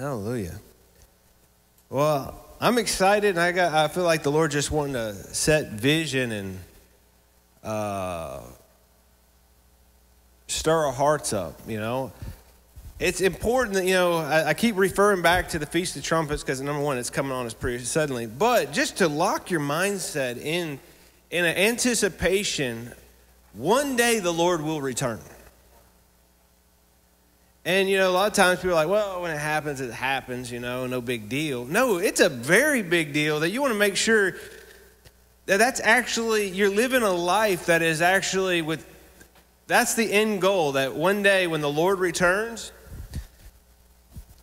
Hallelujah. Well, I'm excited, and I got. I feel like the Lord just wanting to set vision and uh, stir our hearts up. You know, it's important that you know. I, I keep referring back to the Feast of Trumpets because number one, it's coming on us pretty suddenly. But just to lock your mindset in in an anticipation, one day the Lord will return. And you know, a lot of times people are like, well, when it happens, it happens, you know, no big deal. No, it's a very big deal that you want to make sure that that's actually, you're living a life that is actually with, that's the end goal, that one day when the Lord returns,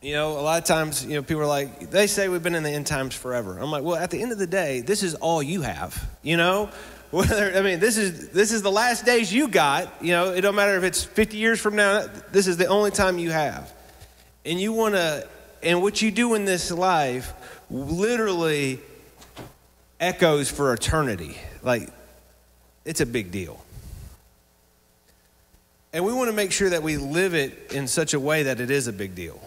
you know, a lot of times, you know, people are like, they say we've been in the end times forever. I'm like, well, at the end of the day, this is all you have, you know? Whether, I mean, this is, this is the last days you got. You know, it don't matter if it's 50 years from now, this is the only time you have. And you want to, and what you do in this life literally echoes for eternity. Like, it's a big deal. And we want to make sure that we live it in such a way that it is a big deal.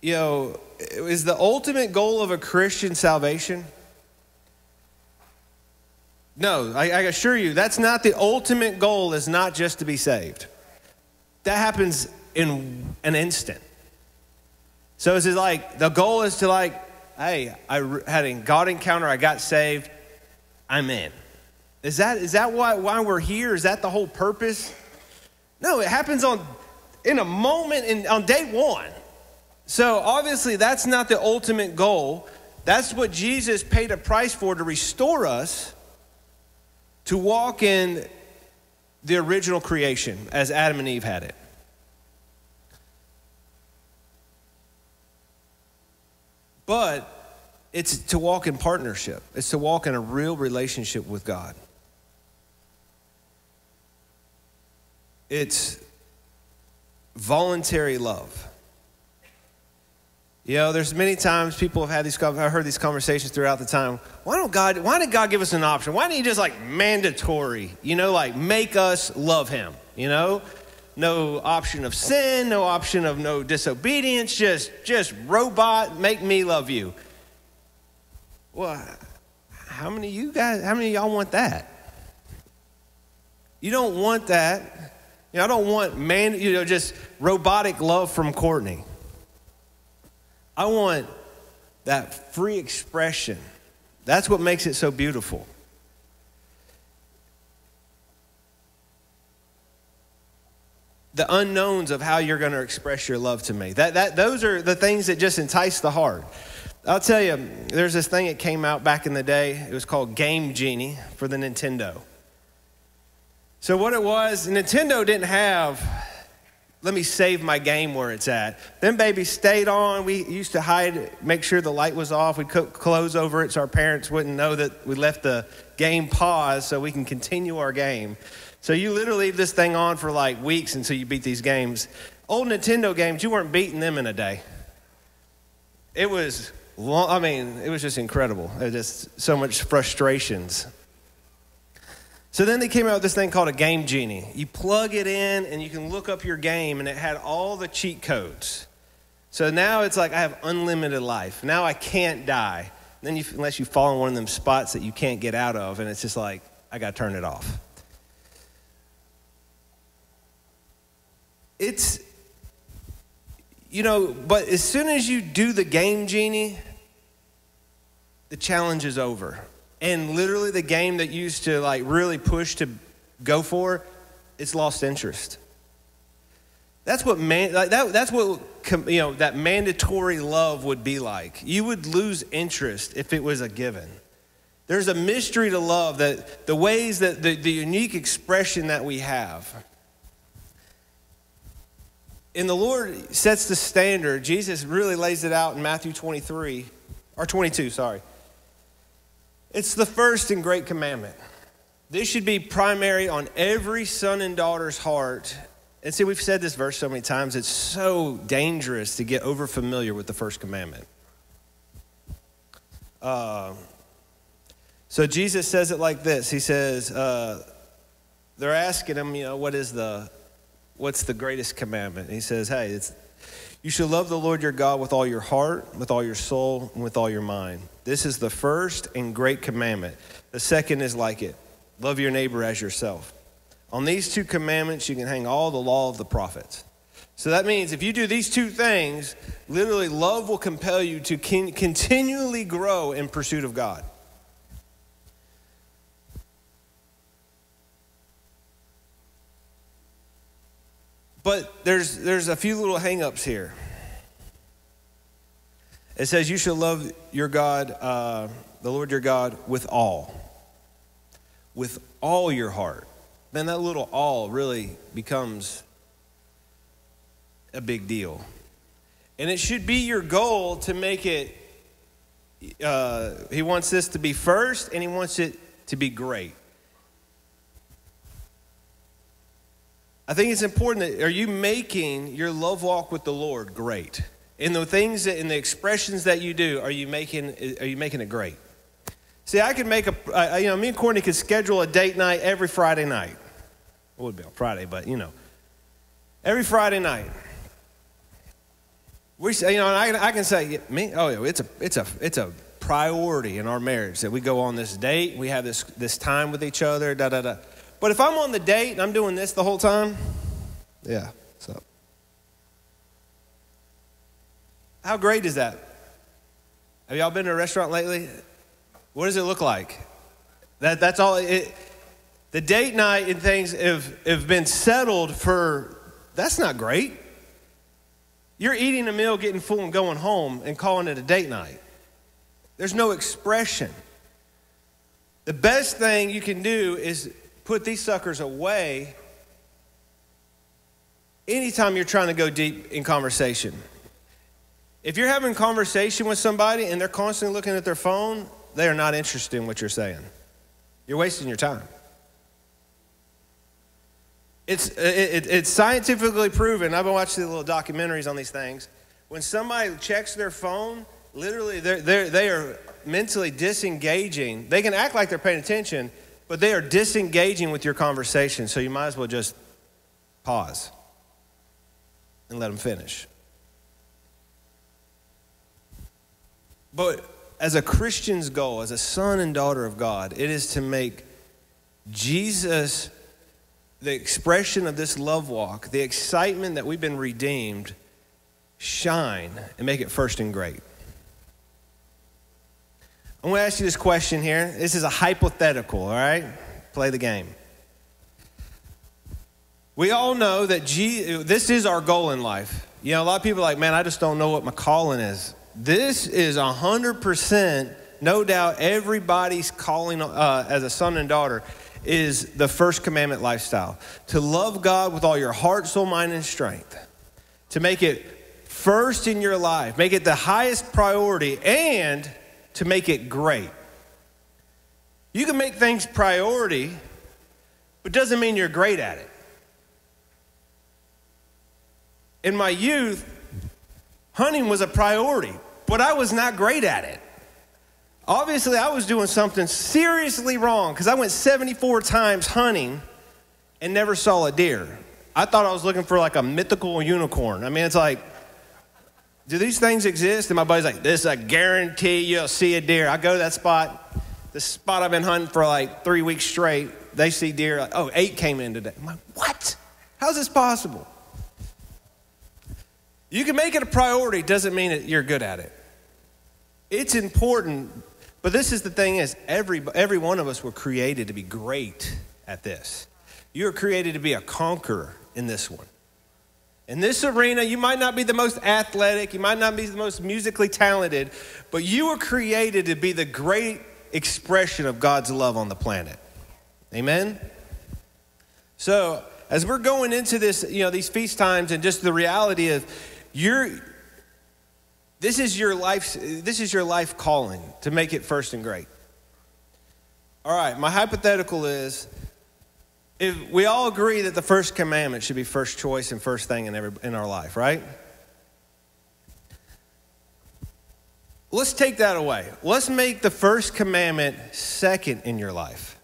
You know, is the ultimate goal of a Christian salvation? No, I, I, assure you, that's not the ultimate goal, is not just to be saved. That happens in an instant. So it's like the goal is to, like, hey, I had a God encounter, I got saved, I'm in. Is that, is that why, why we're here? Is that the whole purpose? No, it happens on in a moment in, on day one. So obviously, that's not the ultimate goal. That's what Jesus paid a price for to restore us to walk in the original creation as Adam and Eve had it. But it's to walk in partnership, it's to walk in a real relationship with God. It's voluntary love. You know, there's many times people have had these, I've heard these conversations throughout the time. Why don't God, why did God give us an option? Why didn't he just like mandatory, you know, like make us love him, you know? No option of sin, no option of no disobedience, just, just robot, make me love you. Well, how many of you guys, how many of y'all want that? You don't want that. You know, I don't want man, you know, just robotic love from Courtney. I want that free expression. That's what makes it so beautiful. The unknowns of how you're going to express your love to me. That, that, those are the things that just entice the heart. I'll tell you, there's this thing that came out back in the day. It was called Game Genie for the Nintendo. So, what it was, Nintendo didn't have let me save my game where it's at. Then baby stayed on. We used to hide, make sure the light was off. We'd cook clothes over it so our parents wouldn't know that we left the game paused so we can continue our game. So you literally leave this thing on for like weeks until you beat these games. Old Nintendo games, you weren't beating them in a day. It was long, I mean, it was just incredible. It was just so much frustrations. So then they came out with this thing called a Game Genie. You plug it in and you can look up your game, and it had all the cheat codes. So now it's like I have unlimited life. Now I can't die. Then you, unless you fall in one of them spots that you can't get out of, and it's just like, I got to turn it off. It's, you know, but as soon as you do the Game Genie, the challenge is over and literally the game that used to like really push to go for, it's lost interest. That's what man, like that, that's what you know that mandatory love would be like. You would lose interest if it was a given. There's a mystery to love that the ways that the, the unique expression that we have. And the Lord sets the standard. Jesus really lays it out in Matthew 23, or 22, sorry. It's the first and great commandment. This should be primary on every son and daughter's heart. And see, we've said this verse so many times, it's so dangerous to get over familiar with the first commandment. Uh, so Jesus says it like this He says, uh, they're asking him, you know, what is the, what's the greatest commandment? And he says, hey, it's, You should love the Lord your God with all your heart, with all your soul, and with all your mind. This is the first and great commandment. The second is like it love your neighbor as yourself. On these two commandments, you can hang all the law of the prophets. So that means if you do these two things, literally, love will compel you to continually grow in pursuit of God. But there's, there's a few little hangups here. It says, You shall love your God, uh, the Lord your God, with all. With all your heart. Man, that little all really becomes a big deal. And it should be your goal to make it, uh, he wants this to be first and he wants it to be great. I think it's important that are you making your love walk with the Lord great? In the things that, in the expressions that you do, are you making, are you making it great? See, I could make a, uh, you know, me and Courtney could schedule a date night every Friday night. It would be on Friday, but you know, every Friday night. We you know, I, I can say, me, oh, yeah, it's a, it's a, it's a priority in our marriage that we go on this date, we have this, this time with each other, da da da. But if I'm on the date and I'm doing this the whole time, yeah, so. How great is that? Have y'all been to a restaurant lately? What does it look like? That, that's all. It, the date night and things have, have been settled for, that's not great. You're eating a meal, getting full, and going home and calling it a date night. There's no expression. The best thing you can do is put these suckers away anytime you're trying to go deep in conversation. If you're having a conversation with somebody and they're constantly looking at their phone, they are not interested in what you're saying. You're wasting your time. It's, it, it's scientifically proven. I've been watching the little documentaries on these things. When somebody checks their phone, literally they're, they're, they are mentally disengaging. They can act like they're paying attention, but they are disengaging with your conversation. So you might as well just pause and let them finish. But as a Christian's goal, as a son and daughter of God, it is to make Jesus the expression of this love walk, the excitement that we've been redeemed, shine and make it first and great. I'm going to ask you this question here. This is a hypothetical, all right? Play the game. We all know that this is our goal in life. You know, a lot of people are like, man, I just don't know what my calling is. This is 100%, no doubt, everybody's calling uh, as a son and daughter is the first commandment lifestyle to love God with all your heart, soul, mind, and strength, to make it first in your life, make it the highest priority, and to make it great. You can make things priority, but doesn't mean you're great at it. In my youth, hunting was a priority, but I was not great at it. Obviously, I was doing something seriously wrong because I went 74 times hunting and never saw a deer. I thought I was looking for like a mythical unicorn. I mean, it's like, do these things exist? And my buddy's like, this I guarantee you'll see a deer. I go to that spot, the spot I've been hunting for like three weeks straight. They see deer. Like, oh, eight came in today. I'm like, what? How's this possible? You can make it a priority, doesn't mean that you're good at it. It's important but this is the thing is every every one of us were created to be great at this. You are created to be a conqueror in this one. In this arena, you might not be the most athletic, you might not be the most musically talented, but you were created to be the great expression of God's love on the planet. Amen? So, as we're going into this, you know, these feast times and just the reality of you're this is your life, this is your life calling to make it first and great. All right, my hypothetical is if we all agree that the first commandment should be first choice and first thing in, every, in our life, right? Let's take that away. Let's make the first commandment second in your life.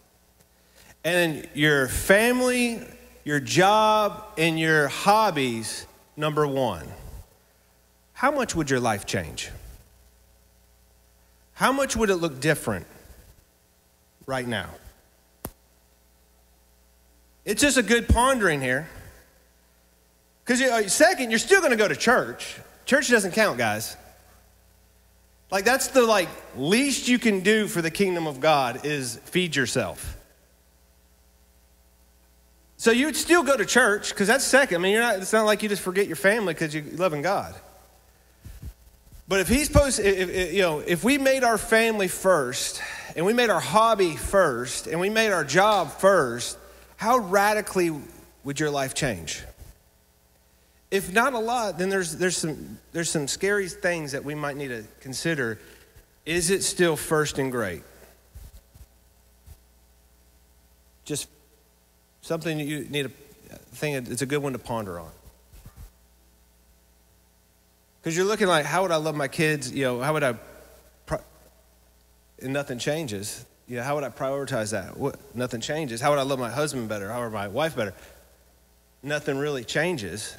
And your family, your job, and your hobbies, number one. How much would your life change? How much would it look different right now? It's just a good pondering here. Because, second, you're still going to go to church. Church doesn't count, guys. Like, that's the like least you can do for the kingdom of God is feed yourself. So you would still go to church because that's second. I mean, you're not, it's not like you just forget your family because you're loving God. But if he's supposed, if, if, you know, if we made our family first, and we made our hobby first, and we made our job first, how radically would your life change? If not a lot, then there's, there's, some, there's some scary things that we might need to consider. Is it still first and great? Just something you need to think it's a good one to ponder on. Because you're looking like, how would I love my kids? You know, how would I, and nothing changes. You know, how would I prioritize that? What, nothing changes. How would I love my husband better? How would my wife better? Nothing really changes.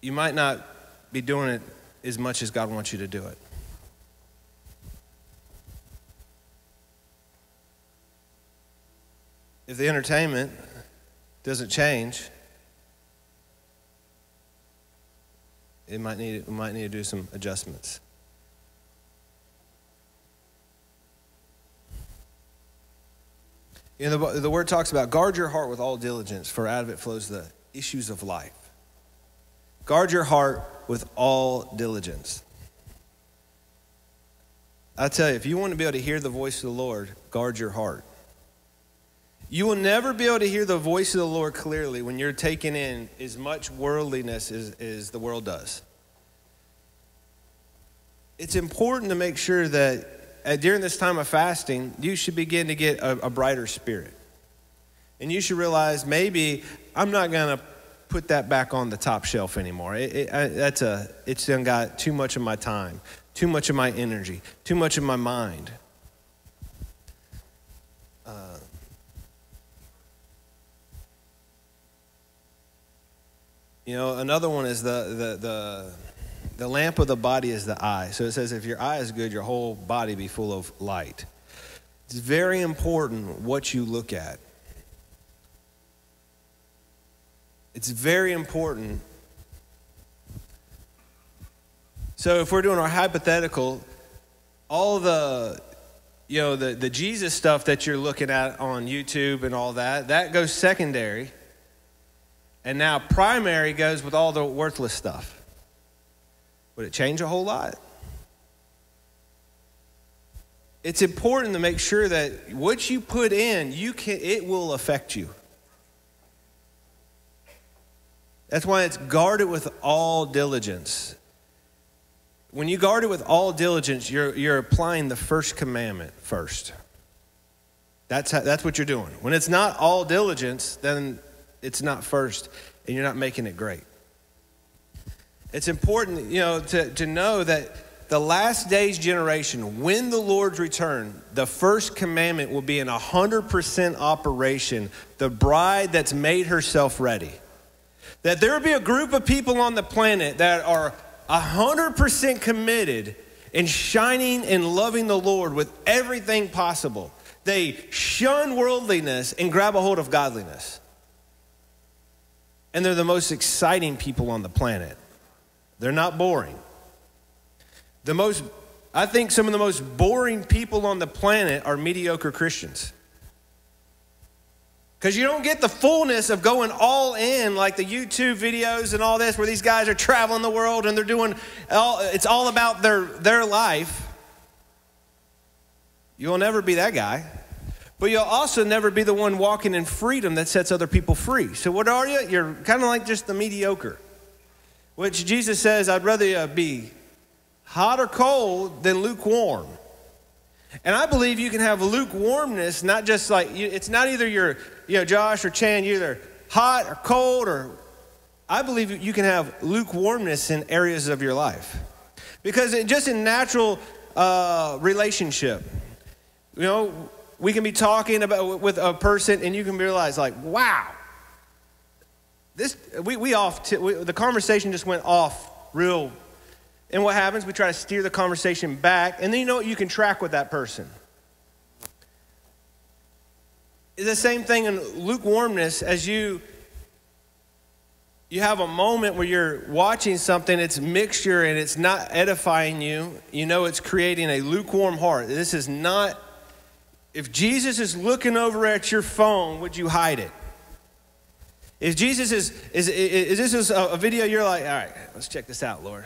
You might not be doing it as much as God wants you to do it. If the entertainment doesn't change, it might need, we might need to do some adjustments. You know, the, the word talks about guard your heart with all diligence, for out of it flows the issues of life. Guard your heart with all diligence. I tell you, if you want to be able to hear the voice of the Lord, guard your heart. You will never be able to hear the voice of the Lord clearly when you're taking in as much worldliness as, as the world does. It's important to make sure that uh, during this time of fasting, you should begin to get a, a brighter spirit. And you should realize maybe I'm not going to put that back on the top shelf anymore. It, it, I, that's a, it's done got too much of my time, too much of my energy, too much of my mind. You know, another one is the, the, the, the lamp of the body is the eye. So it says, if your eye is good, your whole body be full of light. It's very important what you look at. It's very important. So if we're doing our hypothetical, all the you know the, the Jesus stuff that you're looking at on YouTube and all that, that goes secondary. And now primary goes with all the worthless stuff. Would it change a whole lot? It's important to make sure that what you put in, you can, it will affect you. That's why it's guarded with all diligence. When you guard it with all diligence, you're, you're applying the first commandment first. That's, how, that's what you're doing. When it's not all diligence, then it's not first and you're not making it great. It's important, you know, to, to know that the last days generation, when the Lord's return, the first commandment will be in 100% operation, the bride that's made herself ready. That there will be a group of people on the planet that are 100% committed in shining and loving the Lord with everything possible. They shun worldliness and grab a hold of godliness and they're the most exciting people on the planet. They're not boring. The most, I think some of the most boring people on the planet are mediocre Christians. Because you don't get the fullness of going all in like the YouTube videos and all this, where these guys are traveling the world and they're doing, all, it's all about their, their life. You'll never be that guy. But you'll also never be the one walking in freedom that sets other people free. So, what are you? You're kind of like just the mediocre, which Jesus says, I'd rather be hot or cold than lukewarm. And I believe you can have lukewarmness, not just like, it's not either you're, you know, Josh or Chan, you're either hot or cold or. I believe you can have lukewarmness in areas of your life. Because just in natural uh, relationship, you know, we can be talking about with a person and you can realize like wow. This we, we off t- we, the conversation just went off real. And what happens? We try to steer the conversation back. And then you know what? You can track with that person. It's the same thing in lukewarmness as you you have a moment where you're watching something it's mixture and it's not edifying you. You know it's creating a lukewarm heart. This is not if jesus is looking over at your phone would you hide it if Jesus is, is, is, is this a, a video you're like, all right, let's check this out, Lord.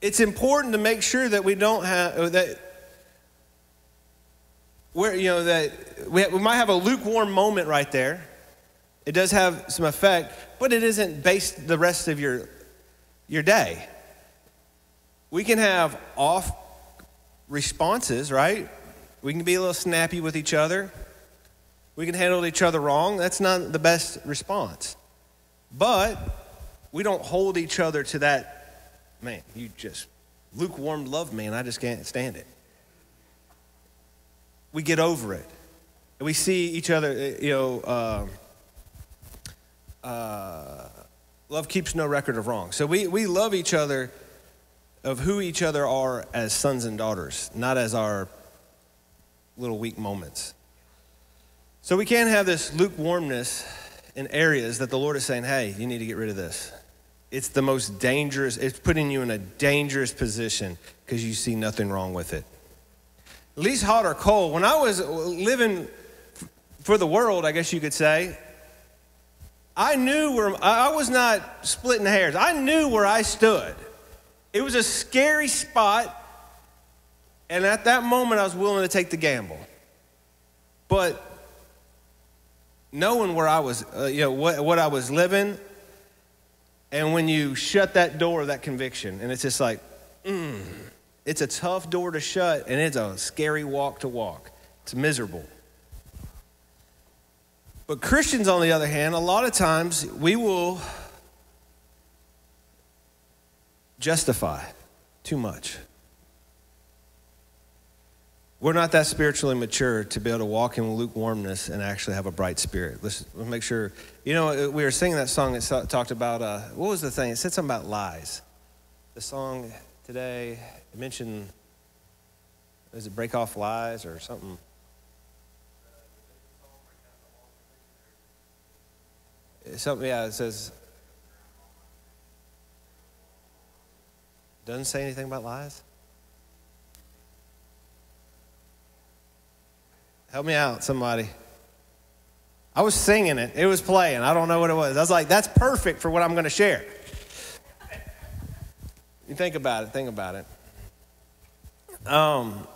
It's important to make sure that we don't have, uh, that where, you know, that we, we might have a lukewarm moment right there. It does have some effect, but it isn't based the rest of your, your day. We can have off responses, right? We can be a little snappy with each other we can handle each other wrong. That's not the best response. But we don't hold each other to that, man, you just lukewarm love me and I just can't stand it. We get over it. And we see each other, eh, you know, uh, uh, love keeps no record of wrong. So we, we love each other of who each other are as sons and daughters, not as our little weak moments. So we can't have this lukewarmness in areas that the Lord is saying, hey, you need to get rid of this. It's the most dangerous, it's putting you in a dangerous position because you see nothing wrong with it. At least hot or cold. When I was living for the world, I guess you could say, I knew where, I was not splitting hairs. I knew where I stood. It was a scary spot, and at that moment, I was willing to take the gamble. But knowing where I was, uh, you know, what, what I was living. And when you shut that door of that conviction, and it's just like, mm, it's a tough door to shut, and it's a scary walk to walk. It's miserable. But Christians, on the other hand, a lot of times we will justify too much. We're not that spiritually mature to be able to walk in lukewarmness and actually have a bright spirit. Let's, make sure. You know, we were singing that song that talked about, uh, what was the thing? It said something about lies. The song today mentioned, is it Break Off Lies or something? Something, yeah, it says, doesn't say anything about lies? Help me out, somebody. I was singing it. It was playing. I don't know what it was. I was like, that's perfect for what I'm going to share. You think about it. Think about it. Um,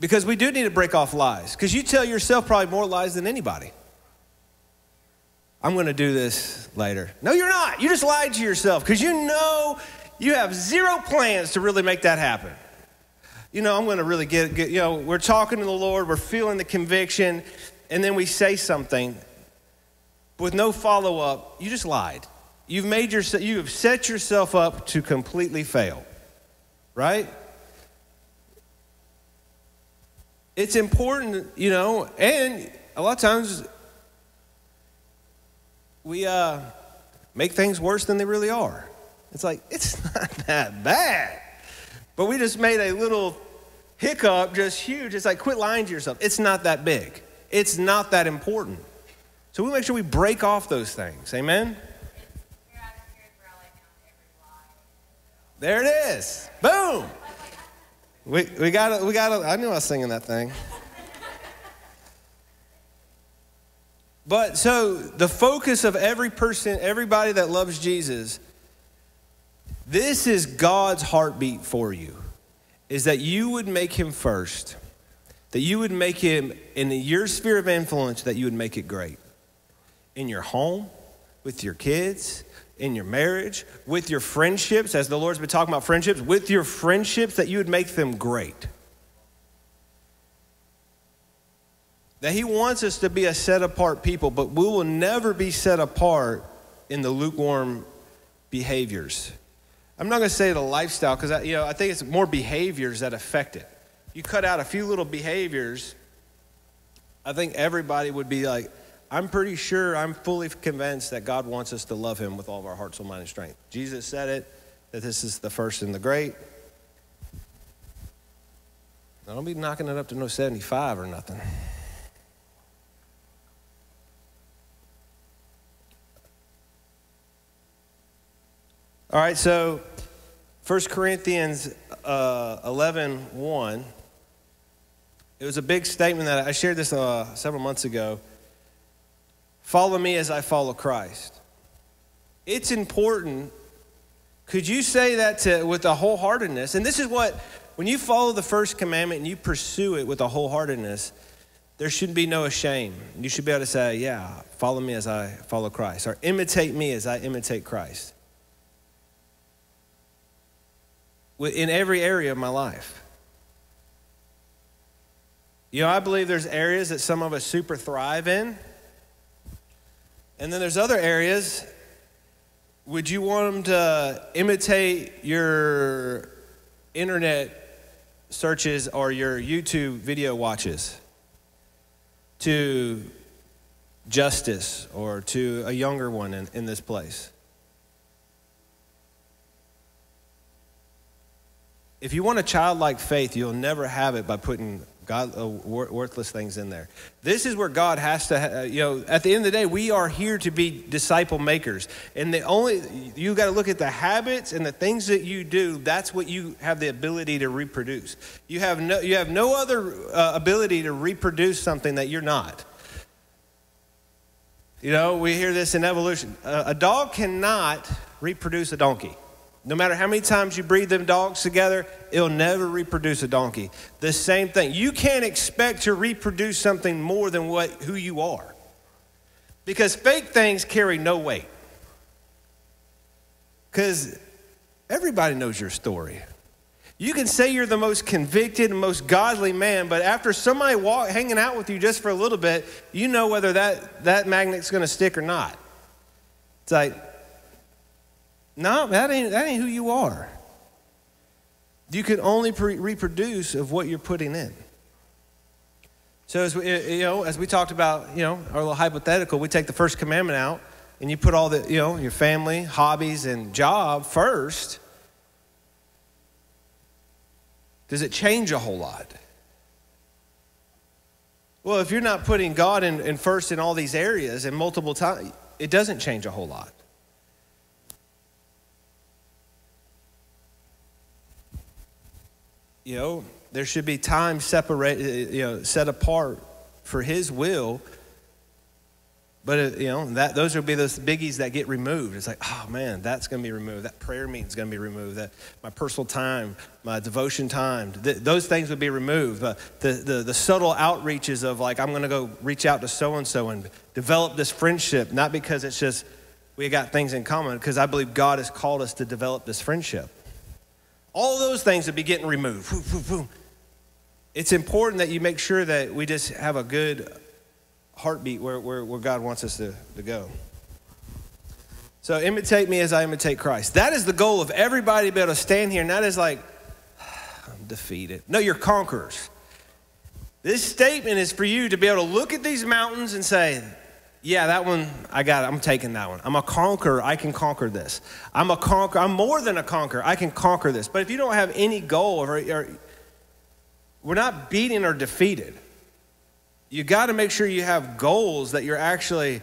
because we do need to break off lies. Because you tell yourself probably more lies than anybody. I'm going to do this later. No, you're not. You just lied to yourself because you know you have zero plans to really make that happen you know, I'm going to really get, get, you know, we're talking to the Lord, we're feeling the conviction, and then we say something with no follow up. You just lied. You've made yourself, you have set yourself up to completely fail, right? It's important, you know, and a lot of times we uh, make things worse than they really are. It's like, it's not that bad. But we just made a little hiccup just huge. It's like, quit lying to yourself. It's not that big, it's not that important. So we make sure we break off those things. Amen? There it is. Boom. We, we got it. We got it. I knew I was singing that thing. But so the focus of every person, everybody that loves Jesus, this is God's heartbeat for you is that you would make him first, that you would make him in your sphere of influence, that you would make it great. In your home, with your kids, in your marriage, with your friendships, as the Lord's been talking about friendships, with your friendships, that you would make them great. That He wants us to be a set apart people, but we will never be set apart in the lukewarm behaviors. I'm not going to say the lifestyle because you know I think it's more behaviors that affect it. You cut out a few little behaviors, I think everybody would be like, I'm pretty sure, I'm fully convinced that God wants us to love Him with all of our heart, soul, mind, and strength. Jesus said it, that this is the first and the great. I don't be knocking it up to no 75 or nothing. All right, so 1 Corinthians uh, 11 1. It was a big statement that I shared this uh, several months ago. Follow me as I follow Christ. It's important. Could you say that to, with a wholeheartedness? And this is what, when you follow the first commandment and you pursue it with a wholeheartedness, there shouldn't be no shame. You should be able to say, Yeah, follow me as I follow Christ, or imitate me as I imitate Christ. In every area of my life. You know, I believe there's areas that some of us super thrive in. And then there's other areas. Would you want them to imitate your internet searches or your YouTube video watches to justice or to a younger one in, in this place? If you want a childlike faith, you'll never have it by putting God, uh, worthless things in there. This is where God has to, uh, you know, at the end of the day, we are here to be disciple makers. And the only, you got to look at the habits and the things that you do. That's what you have the ability to reproduce. You have no, you have no other uh, ability to reproduce something that you're not. You know, we hear this in evolution. A dog cannot reproduce a donkey. No matter how many times you breed them dogs together, it'll never reproduce a donkey. The same thing. You can't expect to reproduce something more than what who you are. Because fake things carry no weight. Because everybody knows your story. You can say you're the most convicted and most godly man, but after somebody walk, hanging out with you just for a little bit, you know whether that, that magnet's going to stick or not. It's like, no, that ain't, that ain't who you are. You can only pre- reproduce of what you're putting in. So as we, you know, as we talked about, you know, our little hypothetical, we take the first commandment out, and you put all the, you know, your family, hobbies, and job first. Does it change a whole lot? Well, if you're not putting God in, in first in all these areas and multiple times, it doesn't change a whole lot. You know, there should be time separated, you know, set apart for His will. But uh, you know that those would be those biggies that get removed. It's like, oh man, that's going to be removed. That prayer meeting's going to be removed. That my personal time, my devotion time, th- those things would be removed. Uh, the, the the subtle outreaches of like, I'm going to go reach out to so and so and develop this friendship, not because it's just we got things in common, because I believe God has called us to develop this friendship. All those things would be getting removed. It's important that you make sure that we just have a good heartbeat where, where, where God wants us to, to go. So imitate me as I imitate Christ. That is the goal of everybody to be able to stand here, and that is like, I'm defeated. No, you're conquerors. This statement is for you to be able to look at these mountains and say, yeah, that one, I got it. I'm taking that one. I'm a conqueror. I can conquer this. I'm a conqueror. I'm more than a conqueror. I can conquer this. But if you don't have any goal, or, or we're not beaten or defeated. You got to make sure you have goals that you're actually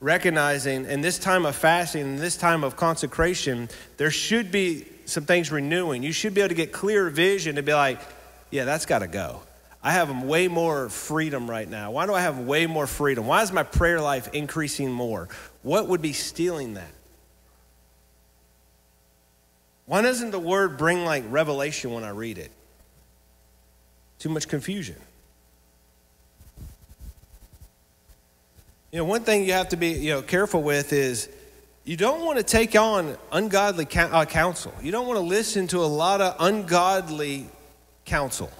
recognizing. In this time of fasting, in this time of consecration, there should be some things renewing. You should be able to get clear vision to be like, yeah, that's got to go. I have way more freedom right now. Why do I have way more freedom? Why is my prayer life increasing more? What would be stealing that? Why doesn't the word bring like revelation when I read it? Too much confusion. You know, one thing you have to be you know, careful with is you don't want to take on ungodly uh, counsel. You don't want to listen to a lot of ungodly counsel.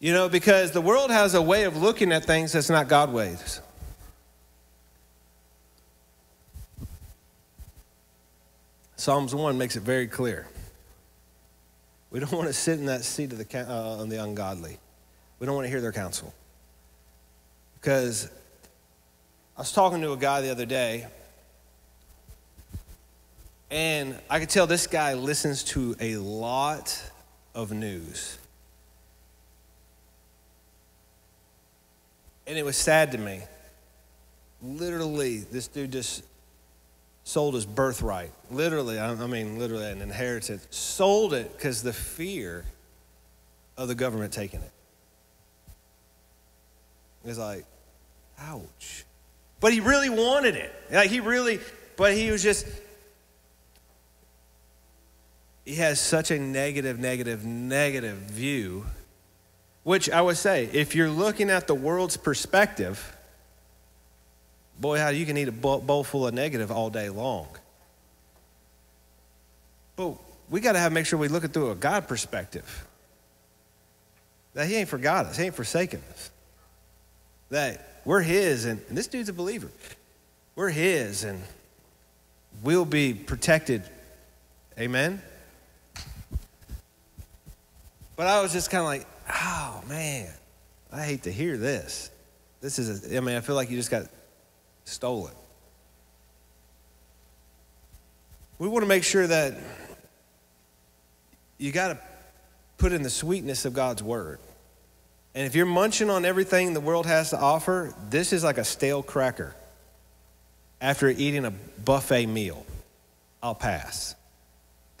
You know, because the world has a way of looking at things that's not God ways. Psalms 1 makes it very clear. We don't want to sit in that seat of the, uh, on the ungodly. We don't want to hear their counsel. Because I was talking to a guy the other day, and I could tell this guy listens to a lot of news. And it was sad to me. Literally, this dude just sold his birthright. Literally, I mean, literally, an inheritance. Sold it because the fear of the government taking it. It's like, ouch. But he really wanted it. Like, he really, but he was just, he has such a negative, negative, negative view, which I would say, if you're looking at the world's perspective, boy, how you can eat a bowl full of negative all day long. But we got to have make sure we look it through a God perspective. That He ain't forgot us, He ain't forsaken us. That we're His, and, and this dude's a believer. We're His, and we'll be protected. Amen. But I was just kind of like, oh man, I hate to hear this. This is, a, I mean, I feel like you just got stolen. We want to make sure that you got to put in the sweetness of God's word. And if you're munching on everything the world has to offer, this is like a stale cracker after eating a buffet meal. I'll pass.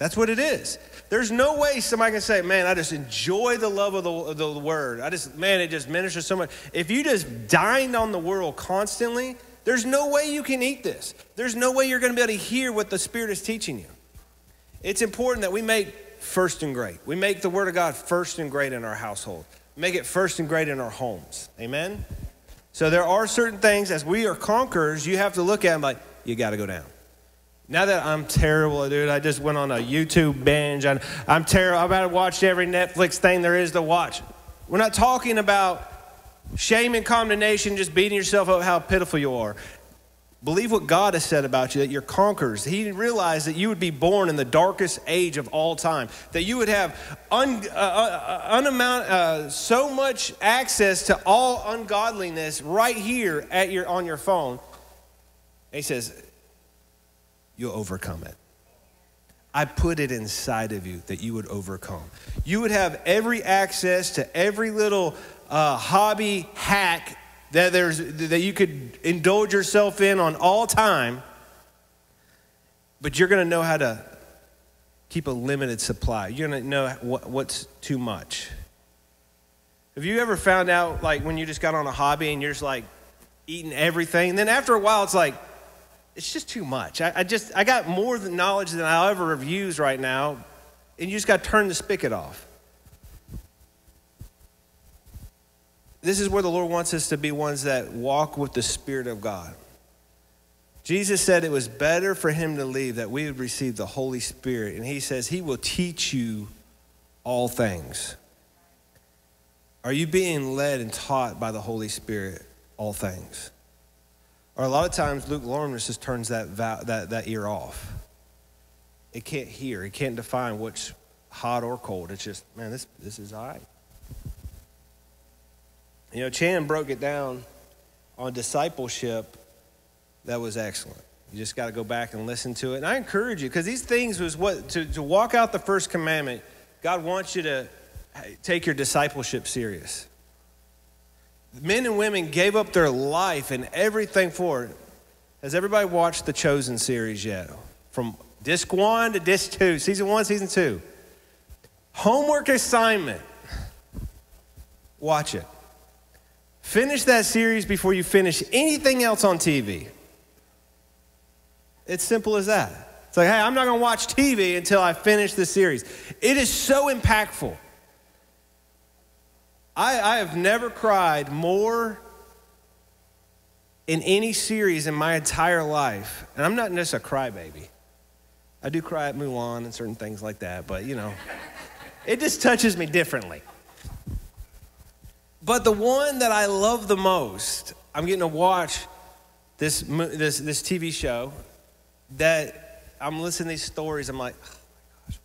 That's what it is. There's no way somebody can say, man, I just enjoy the love of the, of the word. I just, man, it just ministers so much. If you just dined on the world constantly, there's no way you can eat this. There's no way you're going to be able to hear what the Spirit is teaching you. It's important that we make first and great. We make the Word of God first and great in our household. Make it first and great in our homes. Amen? So there are certain things, as we are conquerors, you have to look at them like, you got to go down. Now that I'm terrible, dude, I just went on a YouTube binge. I'm, I'm terrible. I've to every Netflix thing there is to watch. We're not talking about shame and condemnation, just beating yourself up how pitiful you are. Believe what God has said about you, that you're conquerors. He realized that you would be born in the darkest age of all time, that you would have un, uh, uh, unamount, uh, so much access to all ungodliness right here at your, on your phone. And he says, you'll overcome it. I put it inside of you that you would overcome. You would have every access to every little uh, hobby hack that, there's, that you could indulge yourself in on all time, but you're going to know how to keep a limited supply. You're going to know what, what's too much. Have you ever found out, like, when you just got on a hobby and you're just like eating everything? And then after a while, it's like, it's just too much. I, I just, I got more knowledge than I'll ever have used right now, and you just got to turn the spigot off. This is where the Lord wants us to be ones that walk with the Spirit of God. Jesus said it was better for him to leave that we would receive the Holy Spirit. And he says he will teach you all things. Are you being led and taught by the Holy Spirit all things? Or a lot of times, lukewarmness just turns that, that, that ear off. It can't hear, it can't define what's hot or cold. It's just, man, this, this is all right. You know, Chan broke it down on discipleship that was excellent. You just got to go back and listen to it. And I encourage you, because these things was what, to, to walk out the first commandment, God wants you to take your discipleship serious men and women gave up their life and everything for it. Has everybody watched the Chosen series yet? From disc one to disc two, season one, season two. Homework assignment. Watch it. Finish that series before you finish anything else on TV. It's simple as that. It's like, hey, I'm not going to watch TV until I finish the series. It is so impactful. I, I have never cried more in any series in my entire life. And I'm not just a crybaby. I do cry at Mulan and certain things like that, but you know, it just touches me differently. But the one that I love the most, I'm getting to watch this, this, this TV show that I'm listening to these stories. I'm like, oh my gosh.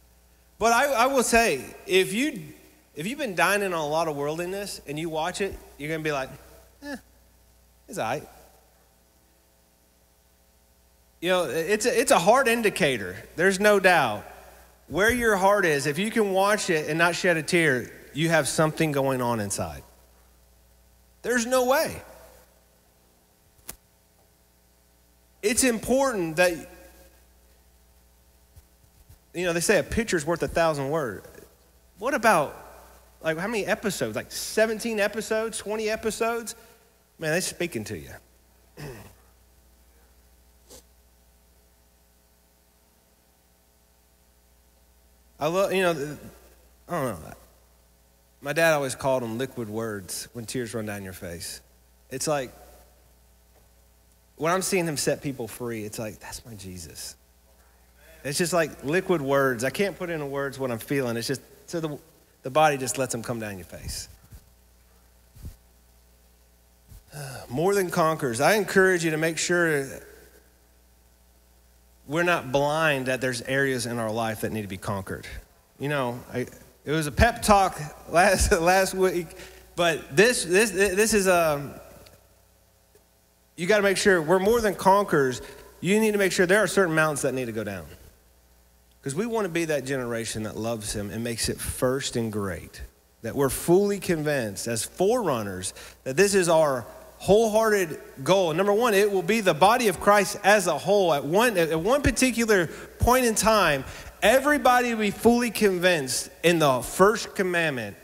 But I, I will say, if you if you've been dining on a lot of worldliness and you watch it, you're going to be like, eh, It's all right. You know, it's a, it's a hard indicator. There's no doubt. Where your heart is, if you can watch it and not shed a tear, you have something going on inside. There's no way. It's important that, you know, they say a picture's worth a thousand words. What about, like, how many episodes? Like 17 episodes, 20 episodes? Man, they're speaking to you. I love, you know, I don't know. My dad always called them liquid words when tears run down your face. It's like, when I'm seeing him set people free, it's like, that's my Jesus. It's just like liquid words. I can't put into words what I'm feeling. It's just, so the, the body just lets them come down your face. More than conquerors. I encourage you to make sure we're not blind that there's areas in our life that need to be conquered. You know, I, it was a pep talk last last week, but this this this is a. Um, you got to make sure we're more than conquerors. You need to make sure there are certain mountains that need to go down, because we want to be that generation that loves Him and makes it first and great. That we're fully convinced as forerunners that this is our wholehearted goal. Number one, it will be the body of Christ as a whole. At one, at one particular point in time, everybody will be fully convinced in the first commandment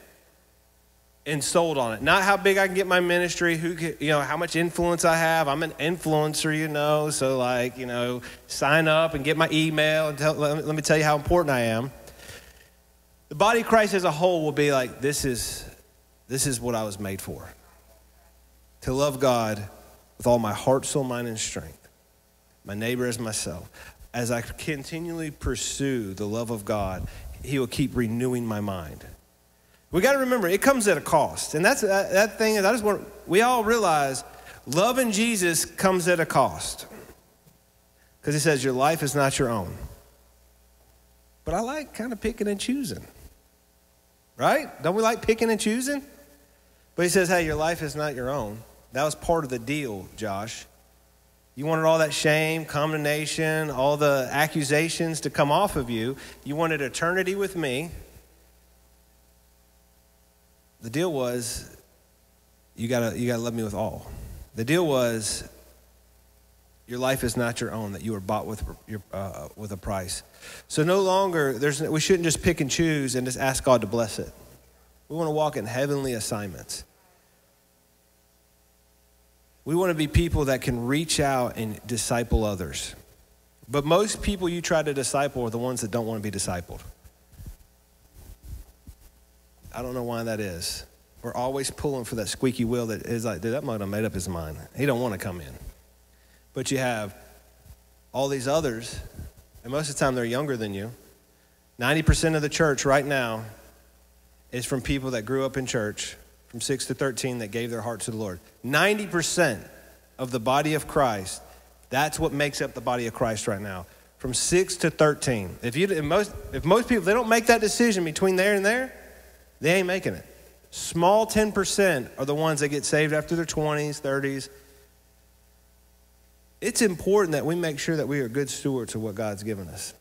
and sold on it. Not how big I can get my ministry, who you know, how much influence I have. I'm an influencer, you know, so like, you know, sign up and get my email and tell, let, me, let me tell you how important I am. The body of Christ as a whole will be like, this is, this is what I was made for to love God with all my heart, soul, mind, and strength, my neighbor as myself. As I continually pursue the love of God, He will keep renewing my mind. We got to remember, it comes at a cost. And that's that, that thing is, I just want, we all realize loving Jesus comes at a cost. Because He says, Your life is not your own. But I like kind of picking and choosing. Right? Don't we like picking and choosing? But He says, Hey, your life is not your own. That was part of the deal, Josh. You wanted all that shame, condemnation, all the accusations to come off of you. You wanted eternity with me. The deal was you gotta, you gotta love me with all. The deal was your life is not your own, that you were bought with, your, uh, with a price. So no longer, there's, we shouldn't just pick and choose and just ask God to bless it. We want to walk in heavenly assignments. We want to be people that can reach out and disciple others. But most people you try to disciple are the ones that don't want to be discipled. I don't know why that is. We're always pulling for that squeaky wheel that is like, dude, that mug made up his mind. He don't want to come in. But you have all these others, and most of the time they're younger than you. 90% of the church right now is from people that grew up in church from 6 to 13 that gave their heart to the Lord. 90% of the body of Christ, that's what makes up the body of Christ right now. From 6 to 13. If, you, if, most, if most people, they don't make that decision between there and there, they ain't making it. Small 10% are the ones that get saved after their 20s, 30s. It's important that we make sure that we are good stewards of what God's given us.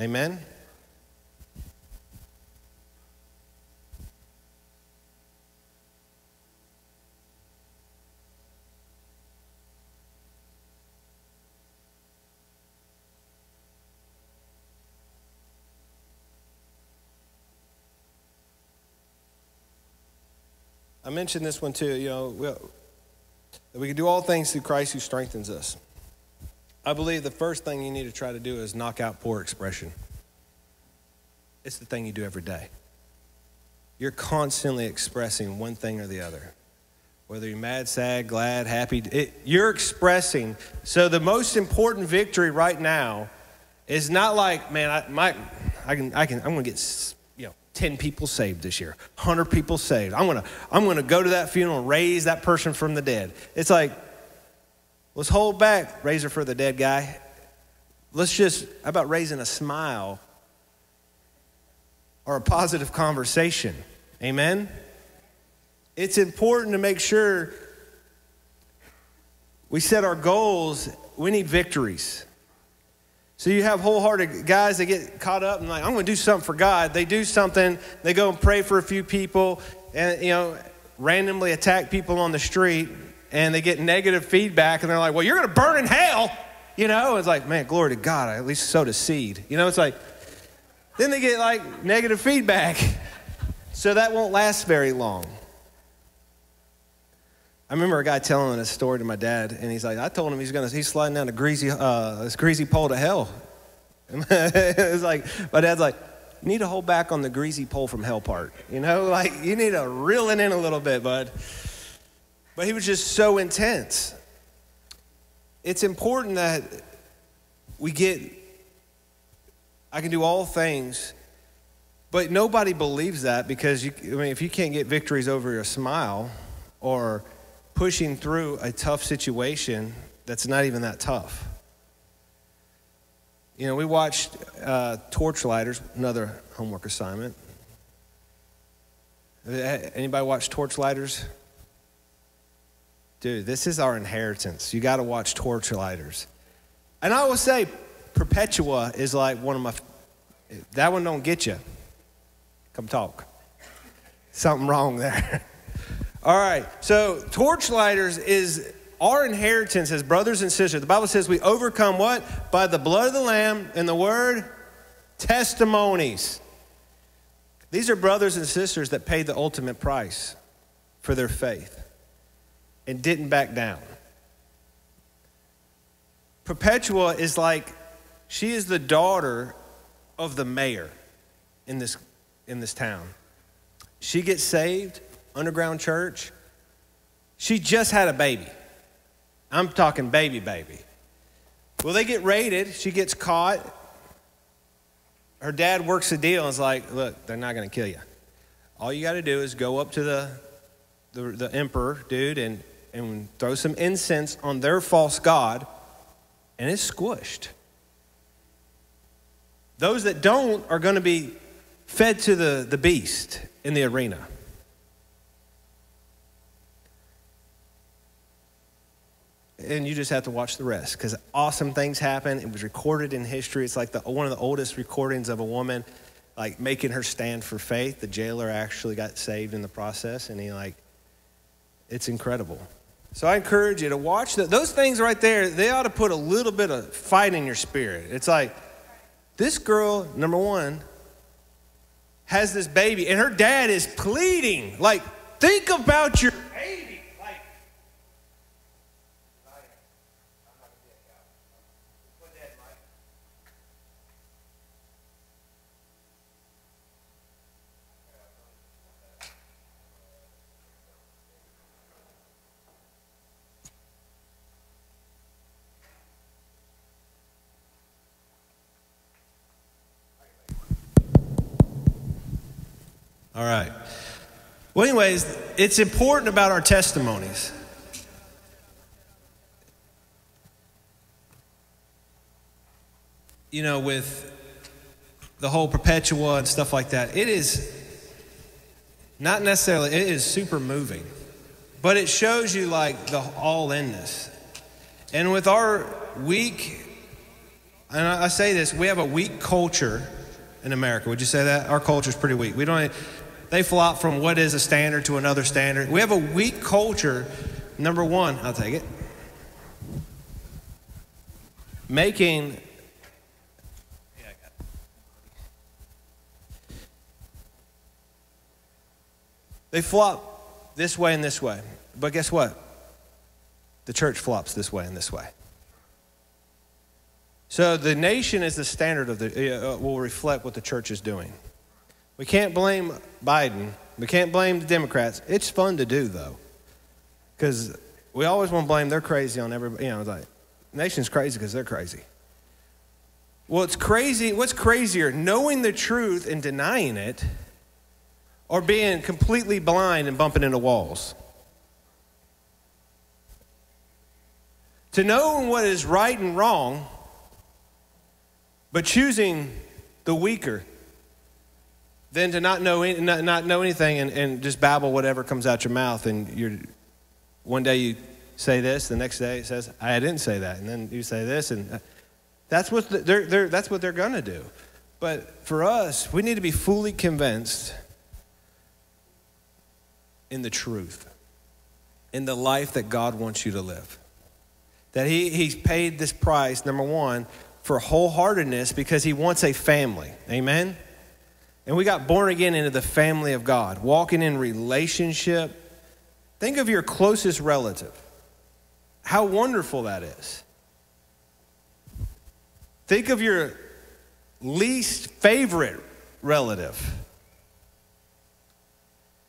Amen? I mentioned this one too. You know, we, we can do all things through Christ who strengthens us. I believe the first thing you need to try to do is knock out poor expression. It's the thing you do every day. You're constantly expressing one thing or the other. Whether you're mad, sad, glad, happy, it, you're expressing. So the most important victory right now is not like, man, I, my, I can, I can, I'm going to get 10 people saved this year, 100 people saved. I'm to I'm to go to that funeral and raise that person from the dead. It's like, let's hold back, raise her for the dead guy. Let's just, how about raising a smile or a positive conversation? Amen? It's important to make sure we set our goals, we need victories. So you have wholehearted guys that get caught up and like, I'm going to do something for God. They do something, they go and pray for a few people, and you know, randomly attack people on the street, and they get negative feedback, and they're like, Well, you're going to burn in hell. You know, it's like, man, glory to God, I at least sowed a seed. You know, it's like, then they get like negative feedback. So that won't last very long. I remember a guy telling a story to my dad, and he's like, I told him he's gonna he's sliding down a greasy uh, this greasy pole to hell. it's like my dad's like, you need to hold back on the greasy pole from hell part. You know, like you need to reel it in a little bit, bud. But he was just so intense. It's important that we get I can do all things but nobody believes that because you, I mean, if you can't get victories over a smile or pushing through a tough situation that's not even that tough. You know, we watched uh, Torchlighters, another homework assignment. Anybody watch Torchlighters? Dude, this is our inheritance. You got to watch Torchlighters. And I will say, Perpetua is like one of my. That one don't get you. Come talk. Something wrong there. All right. So, torchlighters is our inheritance as brothers and sisters. The Bible says we overcome what? By the blood of the Lamb and the word testimonies. These are brothers and sisters that paid the ultimate price for their faith and didn't back down. Perpetua is like, she is the daughter of the mayor in this in this town. She gets saved, underground church. She just had a baby. I'm talking baby, baby. Well, they get raided. She gets caught. Her dad works a deal and is like, look, they're not going to kill you. All you got to do is go up to the, the, the emperor, dude, and, and throw some incense on their false god, and it's squished. Those that don't are going to be fed to the, the beast in the arena. And you just have to watch the rest because awesome things happen. It was recorded in history. It's like the, one of the oldest recordings of a woman like making her stand for faith. The jailer actually got saved in the process, and he like, it's incredible. So I encourage you to watch the, those things right there. They ought to put a little bit of fight in your spirit. It's like this girl, number one, has this baby, and her dad is pleading, like, think about your All right. Well, anyways, it's important about our testimonies. You know, with the whole Perpetua and stuff like that, it is not necessarily, it is super moving, but it shows you like the all inness. And with our weak, and I say this, we have a weak culture in America. Would you say that? Our culture is pretty weak. We don't, they flop from what is a standard to another standard. We have a weak culture. Number one, I'll take it. Making They flop this way and this way. But guess what? The church flops this way and this way. So the nation is the standard of the, uh, will reflect what the church is doing. We can't blame Biden. We can't blame the Democrats. It's fun to do, though, because we always want to blame they're crazy on everybody. You know, like, nation's crazy because they're crazy. Well, it's crazy. What's crazier, knowing the truth and denying it, or being completely blind and bumping into walls? To know what is right and wrong, but choosing the weaker than to not know, any, not, not know anything and, and just babble whatever comes out your mouth. And you're, one day you say this, the next day it says, I didn't say that. And then you say this, and uh, that's what they're, they're, that's what they're going to do. But for us, we need to be fully convinced in the truth, in the life that God wants you to live. That he, He's paid this price, number one, for wholeheartedness because He wants a family. Amen? And we got born again into the family of God, walking in relationship. Think of your closest relative. How wonderful that is. Think of your least favorite relative.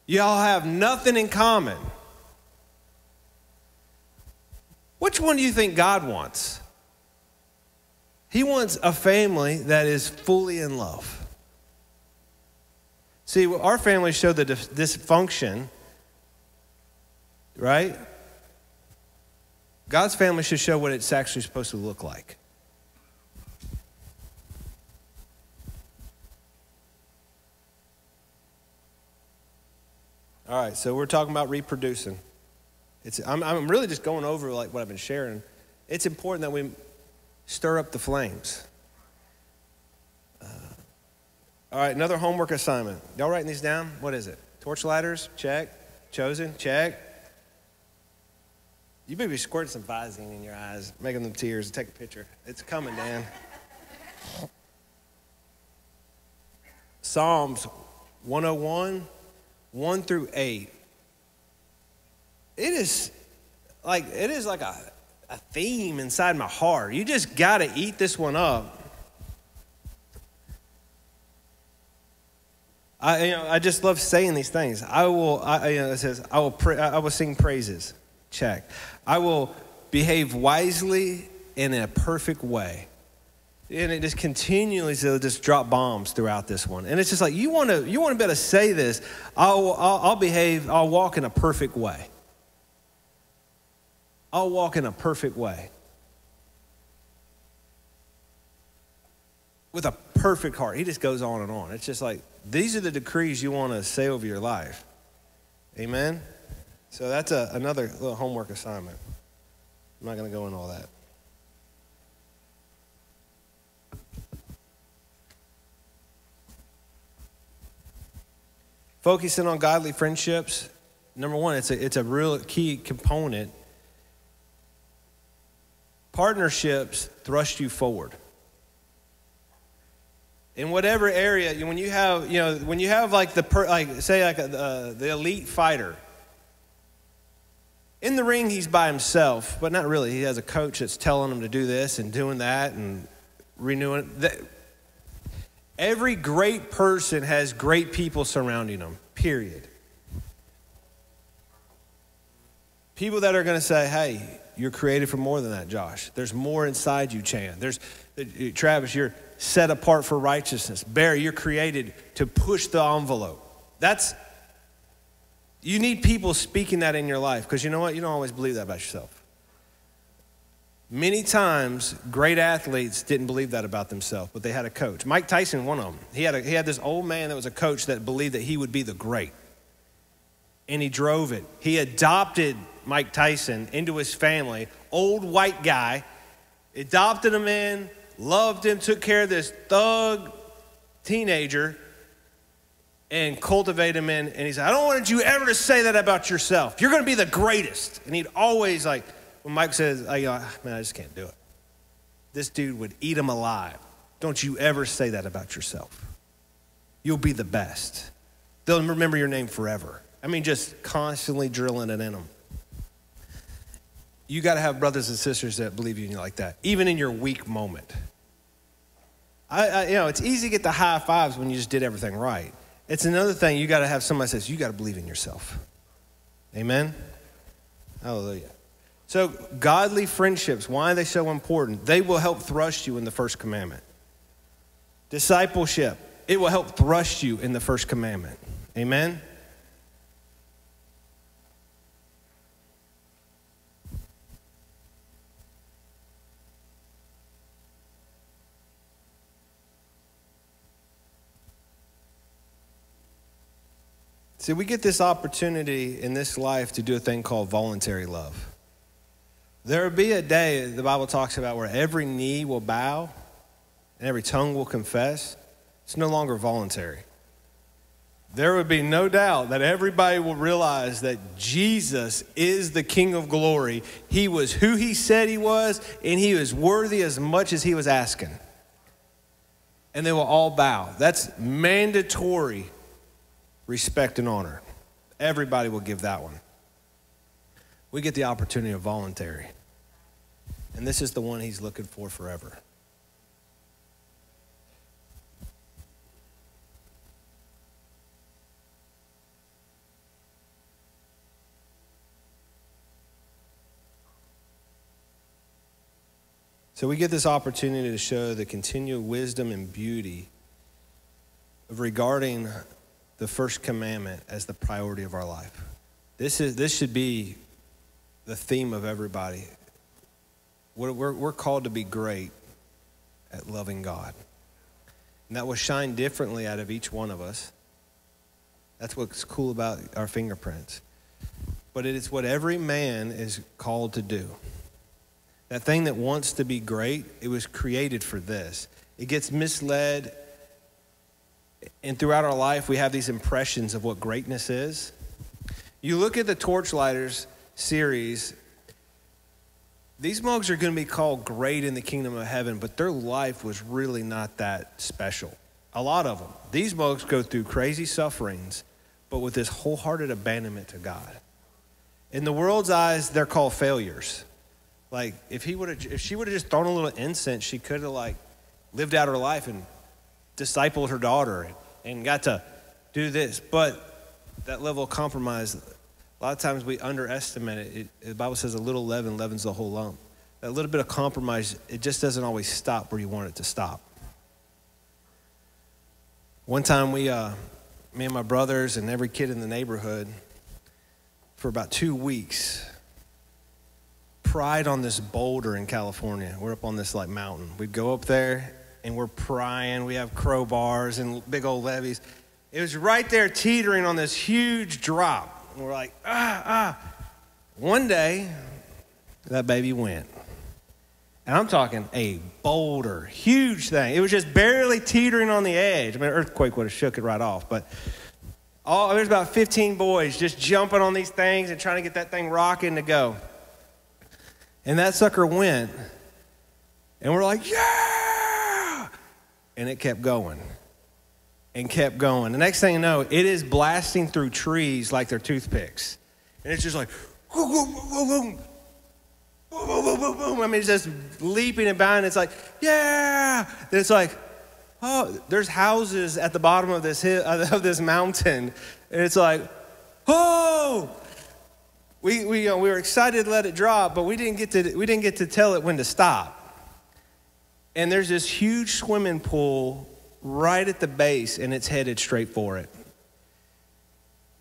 Y'all have nothing in common. Which one do you think God wants? He wants a family that is fully in love. See, our family showed the dysfunction, right? God's family should show what it's actually supposed to look like. All right, so we're talking about reproducing. It's, I'm, I'm really just going over like what I've been sharing. It's important that we stir up the flames. Uh, all right, another homework assignment. Y'all writing these down? What is it? Torch lighters? Check. Chosen? Check. You better be squirting some Visine in your eyes, making them tears. Take a picture. It's coming, Dan. Psalms 101, 1 through 8. It is like it is like a, a theme inside my heart. You just gotta eat this one up. I, you know, I just love saying these things. I will, I, you know, it says, I will, pray, I will sing praises. Check. I will behave wisely and in a perfect way. And it just continually just drop bombs throughout this one. And it's just like, you want to you want to be able to say this, I'll, I'll, I'll behave, I'll walk in a perfect way. I'll walk in a perfect way. With a perfect heart. He just goes on and on. It's just like, these are the decrees you want to say over your life. Amen? So that's a, another little homework assignment. I'm not going to go into all that. Focusing on godly friendships, number one, it's a, it's a real key component. Partnerships thrust you forward. In whatever area, when you have, you know, when you have like the, per, like say like a, uh, the elite fighter, in the ring, he's by himself, but not really. He has a coach that's telling him to do this and doing that and renewing. Every great person has great people surrounding them, period. People that are going to say, hey, you're created for more than that, Josh. There's more inside you, Chan. There's, Uh, Travis, you're set apart for righteousness. Barry, you're created to push the envelope. That's you need people speaking that in your life because you know what? You don't always believe that about yourself. Many times, great athletes didn't believe that about themselves, but they had a coach. Mike Tyson, one of them. He had, a, he had this old man that was a coach that believed that he would be the great. And he drove it. He adopted Mike Tyson into his family, old white guy, adopted him in, loved him, took care of this thug teenager and cultivate him in. And he said, I don't want you ever to say that about yourself. You're going to be the greatest. And he'd always like, when Mike says, I, go, man, I just can't do it. This dude would eat him alive. Don't you ever say that about yourself. You'll be the best. They'll remember your name forever. I mean, just constantly drilling it in them. You got to have brothers and sisters that believe in you like that, even in your weak moment. I, I, you know, it's easy to get the high fives when you just did everything right. It's another thing you got to have somebody says, you got to believe in yourself. Amen? Hallelujah. So, godly friendships, why are they so important? They will help thrust you in the first commandment. Discipleship, it will help thrust you in the first commandment. Amen? See, we get this opportunity in this life to do a thing called voluntary love. There will be a day, the Bible talks about, where every knee will bow and every tongue will confess. It's no longer voluntary. There would be no doubt that everybody will realize that Jesus is the King of glory. He was who he said he was, and he was worthy as much as he was asking. And they will all bow. That's mandatory respect and honor. Everybody will give that one. We get the opportunity of voluntary. And this is the one he's looking for forever. So we get this opportunity to show the continual wisdom and beauty of regarding the first commandment as the priority of our life. This, is, this should be the theme of everybody. We're, we're, we're called to be great at loving God. And that will shine differently out of each one of us. That's what's cool about our fingerprints. But it is what every man is called to do. That thing that wants to be great, it was created for this. It gets misled. And throughout our life, we have these impressions of what greatness is. You look at the Torchlighters series, these mugs are going to be called great in the kingdom of heaven, but their life was really not that special. A lot of them. These mugs go through crazy sufferings, but with this wholehearted abandonment to God. In the world's eyes, they're called failures. Like if he would have, if she would have just thrown a little incense, she could have like lived out her life and discipled her daughter and, got to do this. But that level of compromise, a lot of times we underestimate it. it. The Bible says a little leaven leavens the whole lump. That little bit of compromise, it just doesn't always stop where you want it to stop. One time we, uh, me and my brothers and every kid in the neighborhood, for about two weeks, pride on this boulder in California. We're up on this like mountain. We'd go up there and we're prying. We have crowbars and big old levees. It was right there teetering on this huge drop. And we're like, ah, ah. One day, that baby went. And I'm talking a boulder, huge thing. It was just barely teetering on the edge. I mean, an earthquake would have shook it right off. But all, there's about 15 boys just jumping on these things and trying to get that thing rocking to go. And that sucker went. And we're like, yeah! And it kept going and kept going. The next thing you know, it is blasting through trees like they're toothpicks. And it's just like, boom, boom, boom, I mean, it's just leaping and bounding. It's like, yeah. Then it's like, oh, there's houses at the bottom of this hill, of this mountain. And it's like, oh, we, we, you know, we were excited to let it drop, but we didn't, get to, we didn't get to tell it when to stop. And there's this huge swimming pool right at the base, and it's headed straight for it.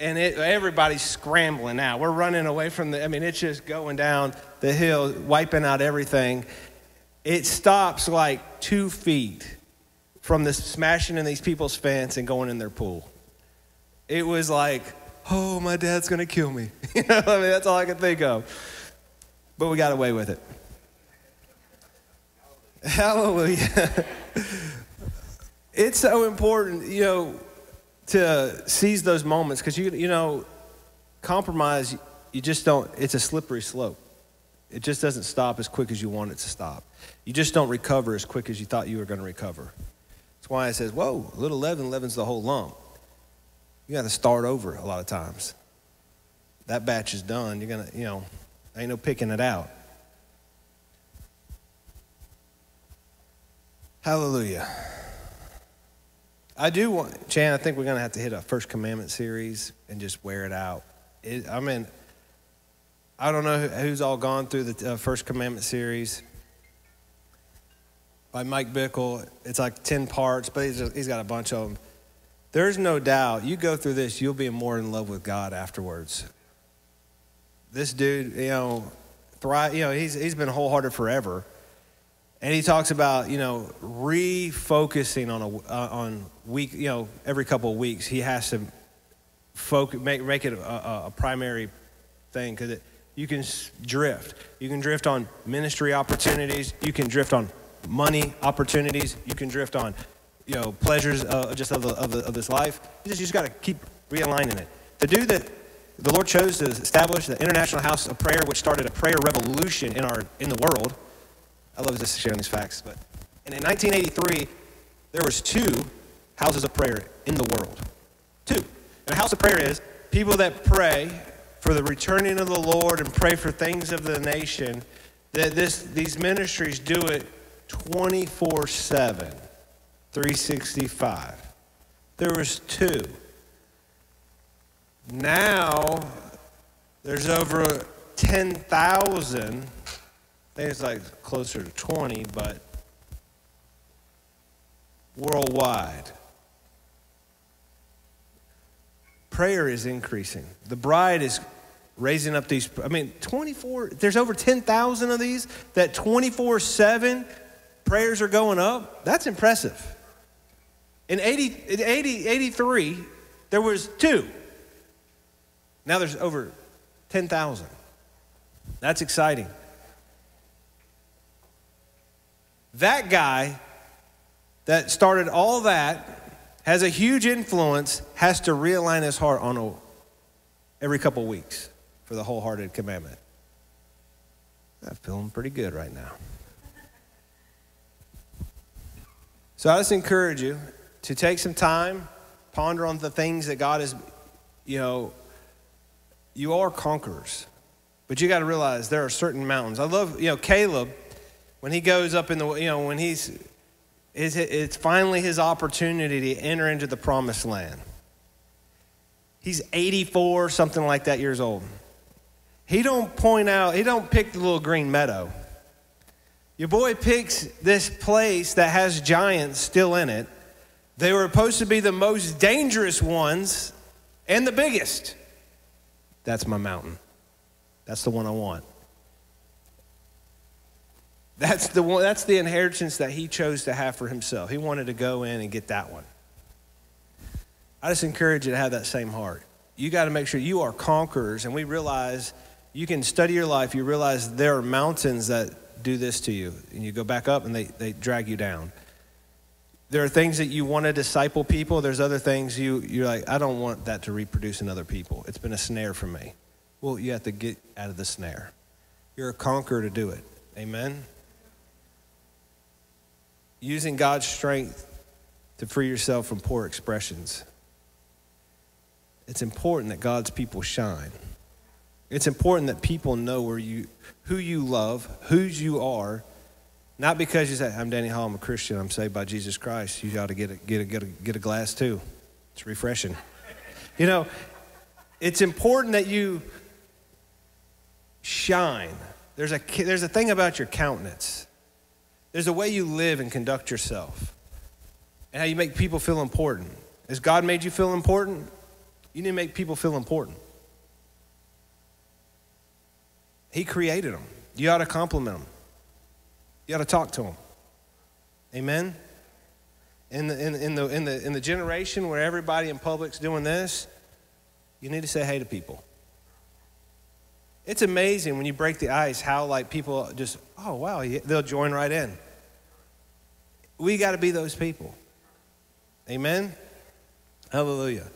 And it, everybody's scrambling now. We're running away from the, I mean, it's just going down the hill, wiping out everything. It stops like two feet from the smashing in these people's fence and going in their pool. It was like, oh, my dad's to kill me. you know, I mean, that's all I could think of. But we got away with it. Hallelujah. it's so important, you know, to seize those moments because you, you know, compromise, you just don't, it's a slippery slope. It just doesn't stop as quick as you want it to stop. You just don't recover as quick as you thought you were going to recover. That's why it says, whoa, a little leaven leavens the whole lump you got to start over a lot of times. That batch is done. You're going to, you know, ain't no picking it out. Hallelujah. I do want, Chan, I think we're going to have to hit a First Commandment series and just wear it out. It, I mean, I don't know who's all gone through the uh, First Commandment series by Mike Bickle. It's like 10 parts, but he's, he's got a bunch of them. There's no doubt, you go through this, you'll be more in love with God afterwards. This dude, you know, thrive, you know, he's, he's been wholehearted forever. And he talks about, you know, refocusing on a uh, on week, you know, every couple of weeks, he has to focus, make, make it a, a primary thing because You can drift. You can drift on ministry opportunities. You can drift on money opportunities. You can drift on, you know, pleasures uh, just of, the, of, the, of, this life. You just, you just got to keep realigning it. The dude that the Lord chose to establish the International House of Prayer, which started a prayer revolution in, our, in the world. I love just sharing these facts. But and in 1983, there was two houses of prayer in the world. Two. And a house of prayer is people that pray for the returning of the Lord and pray for things of the nation. That this, these ministries do it 24 7, 365. There was two. Now, there's over 10,000. I think it's like closer to 20, but worldwide. Prayer is increasing. The bride is raising up these. I mean, 24, there's over 10,000 of these that 24 7 prayers are going up. That's impressive. In 80, in 80, 83, there was two. Now there's over 10,000. That's exciting. That guy that started all that has a huge influence, has to realign his heart on a, every couple weeks for the wholehearted commandment. I'm feeling pretty good right now. So I just encourage you to take some time, ponder on the things that God has, you know, you are conquerors. But you got to realize there are certain mountains. I love, you know, Caleb, when he goes up in the, you know, when he's, it's finally his opportunity to enter into the promised land. He's 84, something like that years old. He don't point out, he don't pick the little green meadow. Your boy picks this place that has giants still in it. They were supposed to be the most dangerous ones and the biggest. That's my mountain. That's the one I want. That's the one, that's the inheritance that he chose to have for himself. He wanted to go in and get that one. I just encourage you to have that same heart. You got to make sure you are conquerors, and we realize you can study your life, you realize there are mountains that do this to you, and you go back up and they, they drag you down. There are things that you want to disciple people. There's other things you, you're like, I don't want that to reproduce in other people. It's been a snare for me. Well, you have to get out of the snare. You're a conqueror to do it. Amen? Using God's strength to free yourself from poor expressions. It's important that God's people shine. It's important that people know where you, who you love, whose you are, not because you say, I'm Danny Hall, I'm a Christian, I'm saved by Jesus Christ. You ought to get a, get a, get a, get a glass too. It's refreshing. You know, it's important that you shine. There's a, there's a thing about your countenance, there's a way you live and conduct yourself, and how you make people feel important. Has God made you feel important? You need to make people feel important. He created them. You ought to compliment them. You ought to talk to them. Amen? In the, in, in, the, in, the, in the generation where everybody in public's doing this, you need to say hey to people. It's amazing when you break the ice how like people just, oh wow, they'll join right in. We got to be those people. Amen? Hallelujah.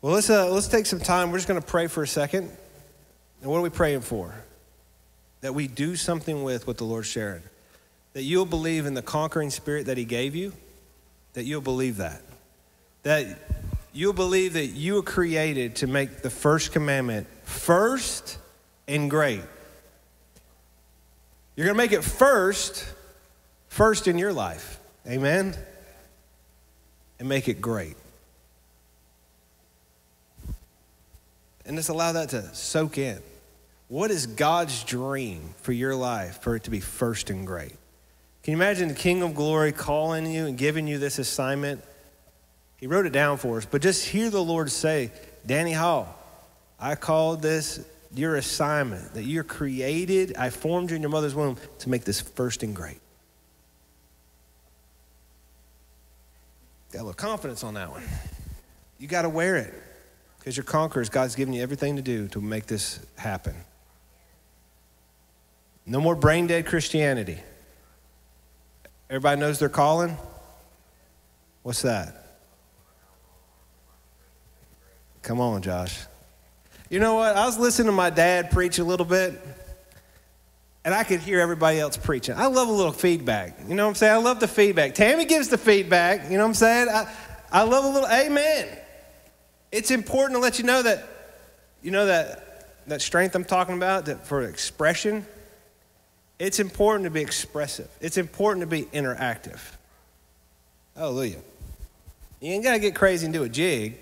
Well, let's, uh, let's take some time. We're just going to pray for a second. And what are we praying for? that we do something with what the Lord's sharing. That you'll believe in the conquering spirit that He gave you, that you'll believe that. That you'll believe that you were created to make the first commandment first and great. You're going to make it first, first in your life. Amen? And make it great. And just allow that to soak in. What is God's dream for your life for it to be first and great? Can you imagine the King of Glory calling you and giving you this assignment? He wrote it down for us, but just hear the Lord say, Danny Hall, I called this your assignment, that you're created, I formed you in your mother's womb to make this first and great. Got a little confidence on that one. You got to wear it. Because you're conquerors. God's given you everything to do to make this happen. No more brain dead Christianity. Everybody knows their calling? What's that? Come on, Josh. You know what? I was listening to my dad preach a little bit, and I could hear everybody else preaching. I love a little feedback. You know what I'm saying? I love the feedback. Tammy gives the feedback. You know what I'm saying? I, I love a little amen. It's important to let you know that, you know, that, that strength I'm talking about that for expression, it's important to be expressive. It's important to be interactive. Hallelujah. You ain't got to get crazy and do a jig.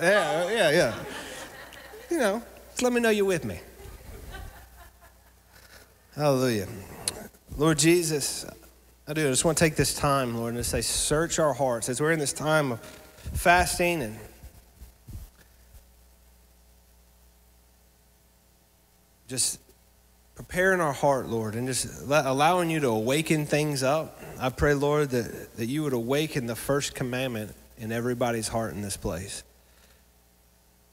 Yeah, yeah, yeah. You know, just let me know you're with me. Hallelujah. Lord Jesus, I do. I just want to take this time, Lord, and to say, search our hearts as we're in this time of fasting and just preparing our heart, Lord, and just allowing you to awaken things up. I pray, Lord, that, that you would awaken the first commandment in everybody's heart in this place.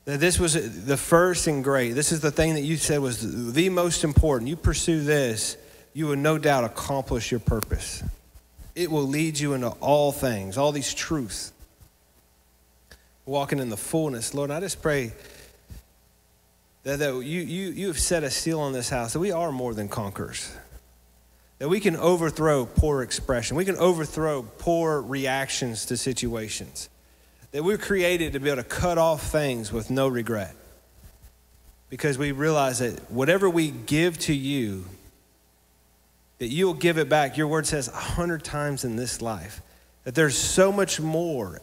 That this was the first and great. This is the thing that you said was the most important. You pursue this, you will no doubt accomplish your purpose. It will lead you into all things, all these truths. Walking in the fullness. Lord, I just pray that, that you, you, you have set a seal on this house that we are more than conquerors. That we can overthrow poor expression. We can overthrow poor reactions to situations. That we're created to be able to cut off things with no regret. Because we realize that whatever we give to you, that you'll give it back. Your word says a hundred times in this life. That there's so much more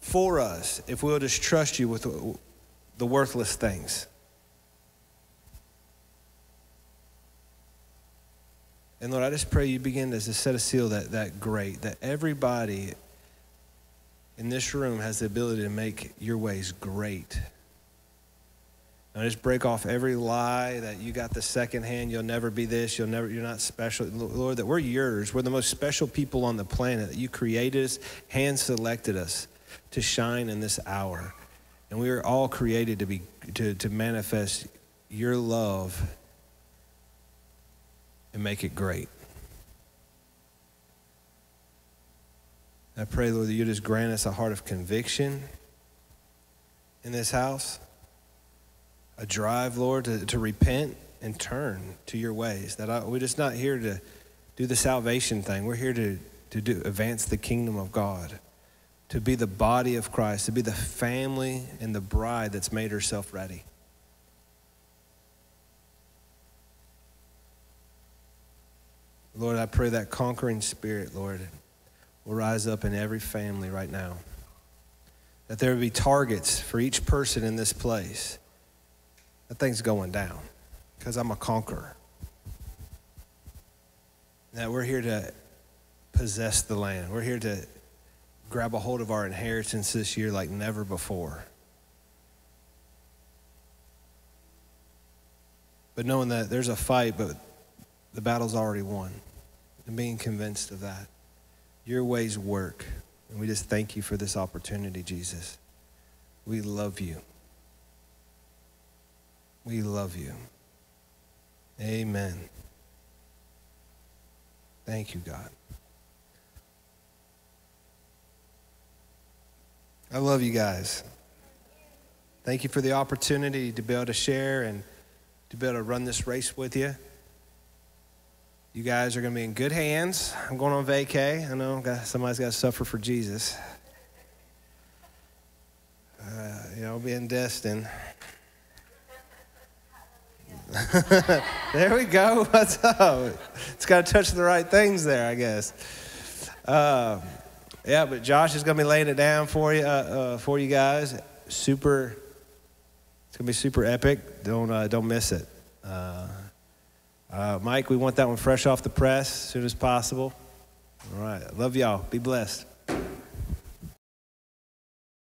for us if we'll just trust you with the worthless things. And Lord, I just pray you begin to set a seal that, that great, that everybody in this room has the ability to make your ways great. I just break off every lie that you got the second hand, you'll never be this, you'll never, you're not special. Lord, that we're yours. We're the most special people on the planet. That you created us, hand selected us to shine in this hour. And we are all created to be to, to manifest your love and make it great. I pray, Lord, that you just grant us a heart of conviction in this house, a drive, Lord, to, to repent and turn to your ways. That I, we're just not here to do the salvation thing. We're here to, to do, advance the kingdom of God to be the body of Christ, to be the family and the bride that's made herself ready. Lord, I pray that conquering spirit, Lord, will rise up in every family right now. That there will be targets for each person in this place. That thing's going down because I'm a conqueror. That we're here to possess the land. We're here to grab a hold of our inheritance this year like never before. But knowing that there's a fight, but the battle's already won. And being convinced of that. Your ways work. And we just thank you for this opportunity, Jesus. We love you. We love you. Amen. Thank you, God. I love you guys. Thank you for the opportunity to be able to share and to be able to run this race with you. You guys are going to be in good hands. I'm going on vacay. I know somebody's got to suffer for Jesus. Uh, you know, I'll be in Destin. there we go. What's up? It's got to touch the right things there, I guess. Uh, yeah, but Josh is going to be laying it down for you, uh, uh, for you guys. Super. It's going to be super epic. Don't uh, don't miss it. Uh, Mike, we want that one fresh off the press as soon as possible. All right. Love y'all. Be blessed.